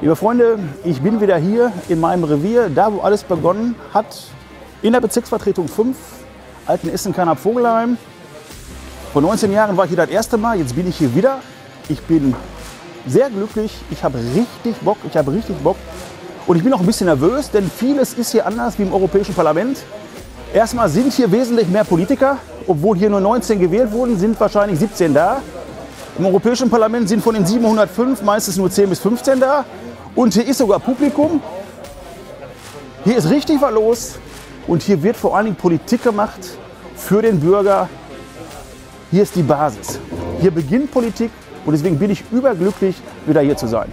Liebe Freunde, ich bin wieder hier in meinem Revier, da wo alles begonnen hat, in der Bezirksvertretung 5, Alten Issenkanab Vogelheim. Vor 19 Jahren war ich hier das erste Mal, jetzt bin ich hier wieder. Ich bin sehr glücklich, ich habe richtig Bock, ich habe richtig Bock. Und ich bin auch ein bisschen nervös, denn vieles ist hier anders wie im Europäischen Parlament. Erstmal sind hier wesentlich mehr Politiker, obwohl hier nur 19 gewählt wurden, sind wahrscheinlich 17 da. Im Europäischen Parlament sind von den 705 meistens nur 10 bis 15 da. Und hier ist sogar Publikum. Hier ist richtig was los. Und hier wird vor allen Dingen Politik gemacht für den Bürger. Hier ist die Basis. Hier beginnt Politik und deswegen bin ich überglücklich, wieder hier zu sein.